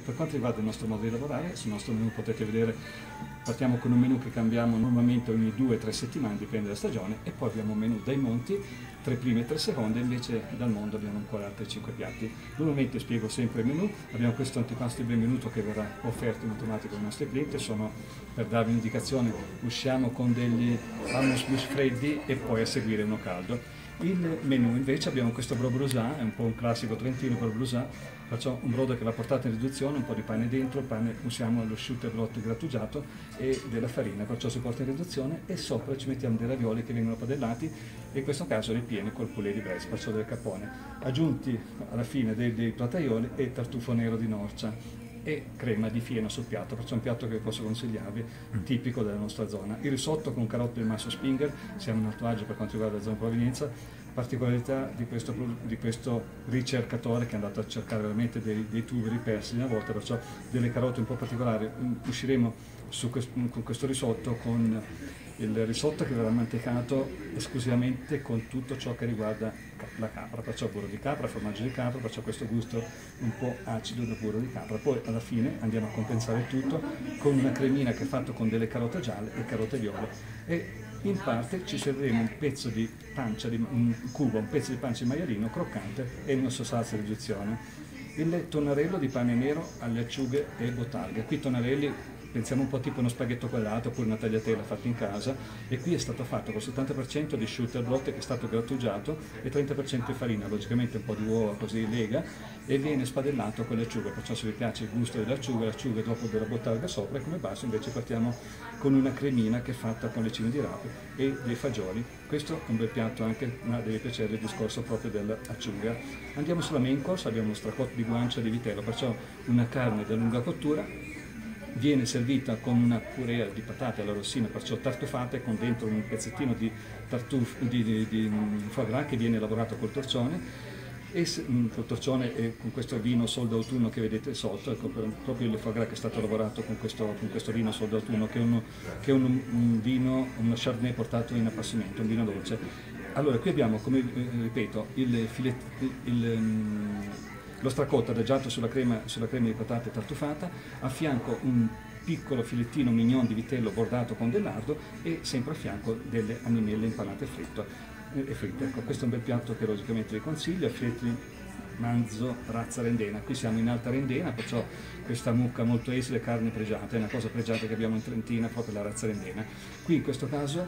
Per quanto riguarda il nostro modo di lavorare, sul nostro menu potete vedere, partiamo con un menu che cambiamo normalmente ogni 2-3 settimane, dipende dalla stagione, e poi abbiamo un menu dai monti, tre prime e tre seconde, invece dal mondo abbiamo ancora altri 5 piatti. Normalmente spiego sempre il menu, abbiamo questo antipasto di benvenuto che verrà offerto in automatico ai nostri clienti, sono per darvi un'indicazione, usciamo con degli hummus freddi e poi a seguire uno caldo. Il menù invece abbiamo questo bro brusà, è un po' un classico trentino bro brusà, faccio un brodo che va portato in riduzione, un po' di pane dentro, il pane usiamo lo e brotto grattugiato e della farina, perciò si porta in riduzione e sopra ci mettiamo dei ravioli che vengono padellati e in questo caso ripieni col poulet di Brest, perciò del capone, aggiunti alla fine dei, dei plataioli e tartufo nero di Norcia e crema di fieno sul piatto, perciò è un piatto che posso consigliarvi, mm. tipico della nostra zona. Il risotto con carote del masso Spinger, siamo in Alto per quanto riguarda la zona provenienza, particolarità di questo, di questo, ricercatore che è andato a cercare veramente dei, dei tuberi persi una volta, perciò delle carote un po' particolari. Mm, usciremo questo, con questo risotto con il risotto che verrà mantecato esclusivamente con tutto ciò che riguarda la capra, perciò burro di capra, formaggio di capra, perciò questo gusto un po' acido del burro di capra. Poi alla fine andiamo a compensare tutto con una cremina che è fatta con delle carote gialle e carote viole e in parte ci serviremo un pezzo di pancia, di, un cubo, un pezzo di pancia di maialino croccante e una sua salsa di riduzione. Il tonnarello di pane nero alle acciughe e bottarghe. Qui tonnarelli pensiamo un po' tipo uno spaghetto quadrato oppure una tagliatella fatta in casa e qui è stato fatto con 70% di shooter brotte che è stato grattugiato e 30% di farina, logicamente un po' di uova così lega e viene spadellato con le acciughe, perciò se vi piace il gusto delle acciughe, l'acciuga dopo della bottarga sopra e come base invece partiamo con una cremina che è fatta con le cime di rape e dei fagioli. Questo è un bel piatto anche, ma deve piacere il discorso proprio dell'acciuga. Andiamo sulla main course, abbiamo uno stracotto di guancia di vitello, perciò una carne da lunga cottura viene servita con una purea di patate alla rossina, perciò tartufate con dentro un pezzettino di, tartuf, di, di, di foie gras che viene lavorato col torcione e mm, col torcione e con questo vino sol d'autunno che vedete sotto, ecco, proprio il foie gras che è stato lavorato con questo, con questo vino sol d'autunno che è, uno, che è un, un, vino, uno chardonnay portato in appassimento, un vino dolce. Allora qui abbiamo, come eh, ripeto, il filet, il, il, mm, lo stracotto adagiato sulla crema, sulla crema di patate tartufata, a fianco un piccolo filettino mignon di vitello bordato con del lardo e sempre a fianco delle animelle impanate fritto, e fritte. Ecco, questo è un bel piatto che logicamente vi consiglio, filetti manzo razza rendena. Qui siamo in alta rendena, perciò questa mucca molto esile, carne pregiata, è una cosa pregiata che abbiamo in Trentina, proprio la razza rendena. Qui in questo caso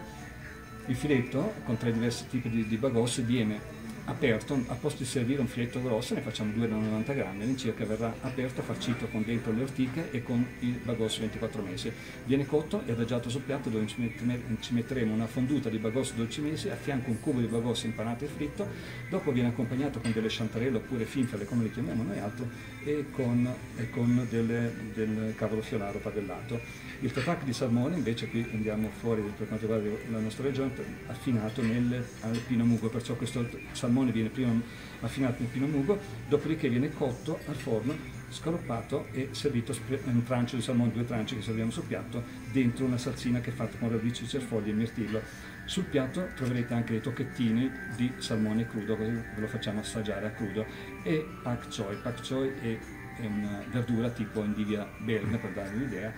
il filetto, con tre diversi tipi di, di bagos, viene aperto, a posto di servire un filetto grosso ne facciamo 2,90 grammi, all'incirca verrà aperto, farcito con dentro le ortiche e con il bagos 24 mesi. Viene cotto e adagiato sul piatto dove ci metteremo una fonduta di bagos 12 mesi, a fianco un cubo di bagos impanato e fritto, dopo viene accompagnato con delle chantarelle oppure finfale come le chiamiamo noi altro e con, e con delle, del cavolo fiolaro padellato. Il tatac di salmone invece qui andiamo fuori per quanto riguarda la nostra regione, affinato nel, al pino mugo, perciò questo salmone salmone viene prima affinato in pino mugo, dopodiché viene cotto al forno, scaloppato e servito un trancio di salmone, due tranci che serviamo sul piatto, dentro una salsina che è fatta con radici, cerfoglie e mirtillo. Sul piatto troverete anche dei tocchettini di salmone crudo, così ve lo facciamo assaggiare a crudo, e pak choi. Pak choi è, è una verdura tipo indivia belga, per darvi un'idea,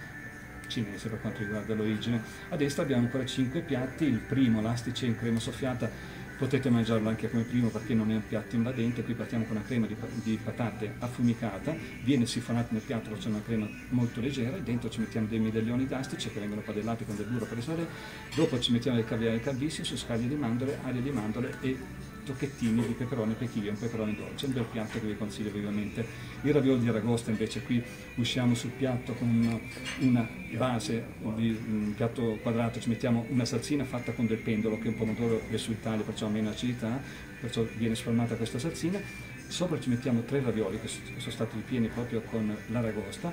cinese per quanto riguarda l'origine. A destra abbiamo ancora 5 piatti, il primo l'astice in crema soffiata potete mangiarlo anche come primo perché non è un piatto invadente, qui partiamo con una crema di, patate affumicata, viene sifonata nel piatto, c'è una crema molto leggera, dentro ci mettiamo dei medaglioni d'astice che vengono padellati con del burro per risolere, dopo ci mettiamo del caviale calvissimo su scaglie di mandorle, aria di mandorle e tocchettini di peperone pechiglia, un peperone dolce, un bel piatto che vi consiglio vivamente. Il raviolo di aragosta invece qui usciamo sul piatto con una base un piatto quadrato, ci mettiamo una salsina fatta con del pendolo che è un pomodoro vesultale, perciò ha meno acidità, perciò viene sformata questa salsina. Sopra ci mettiamo tre ravioli che sono stati ripieni proprio con l'aragosta,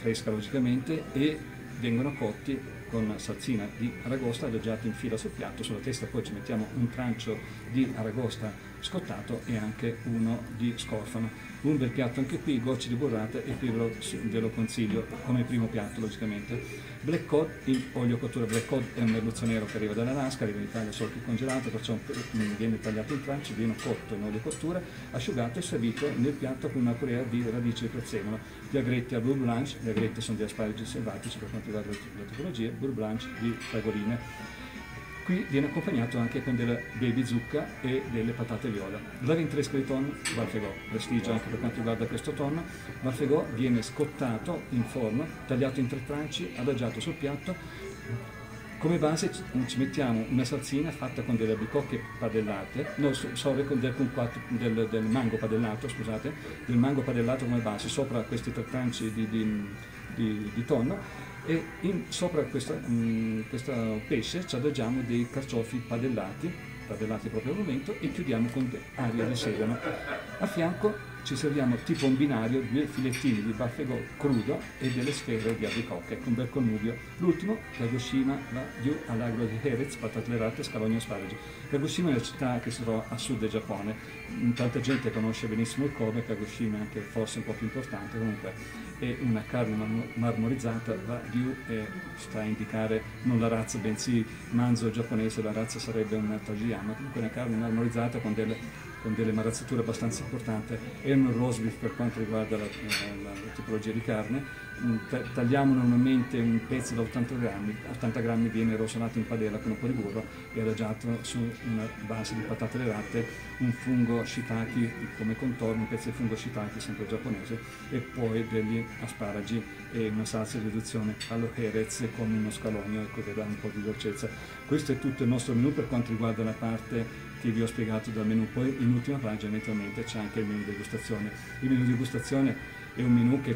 fresca logicamente, e vengono cotti con salsina di aragosta adagiata in fila sul piatto, sulla testa poi ci mettiamo un trancio di aragosta scottato e anche uno di scorfano. Un bel piatto anche qui, gocce di burrata e qui ve lo, ve lo consiglio come primo piatto logicamente. Black cod in olio cottura, black cod è un merluzzo nero che arriva dall'Alaska, arriva in Italia solo più congelato, perciò viene tagliato in tranci, viene cotto in olio cottura, asciugato e servito nel piatto con una purea di radici di prezzemolo. Gli agretti a blue blanche, gli agretti sono di asparagi selvatici per quanto riguarda le tipologie, blue blanche di fragoline Qui viene accompagnato anche con della baby zucca e delle patate viola. La ventresca di tonno, Valfegò, prestigio anche per quanto riguarda questo tonno. Valfegò viene scottato in forno, tagliato in tre tranci, adagiato sul piatto. Come base ci mettiamo una salsina fatta con delle albicocche padellate, no, sorry, con del, del, del, mango padellato, scusate, del mango padellato come base, sopra questi tre tranci di, di, di, di tonno e in, sopra questo pesce ci adagiamo dei carciofi padellati, padellati proprio al momento, e chiudiamo con aria di sedano. A fianco ci serviamo tipo un binario due filettini di baffego crudo e delle sfere di albicocche con bel connubio. L'ultimo, Kagoshima, va giù all'agro di Herez, patate lerate, scalogno e asparagi. Kagoshima è una città che si trova a sud del Giappone. Tanta gente conosce benissimo il Kobe, Kagoshima è anche forse un po' più importante, comunque è una carne marmorizzata, va giù e sta a indicare non la razza, bensì manzo giapponese, la razza sarebbe un Tajiyama, comunque una carne marmorizzata con delle con delle marazzature abbastanza importanti e un roast beef per quanto riguarda la, la, la tipologia di carne. Mm, tagliamo normalmente un pezzo da 80 grammi, 80 grammi viene rosolato in padella con un po' di burro e adagiato su una base di patate lerate, un fungo shiitake come contorno, un pezzo di fungo shiitake sempre giapponese e poi degli asparagi e una salsa di riduzione allo Jerez con uno scalogno e così dà un po' di dolcezza. Questo è tutto il nostro menù per quanto riguarda la parte che vi ho spiegato dal menù. Poi in ultima pagina naturalmente c'è anche il menù degustazione. Il menù degustazione è un menù che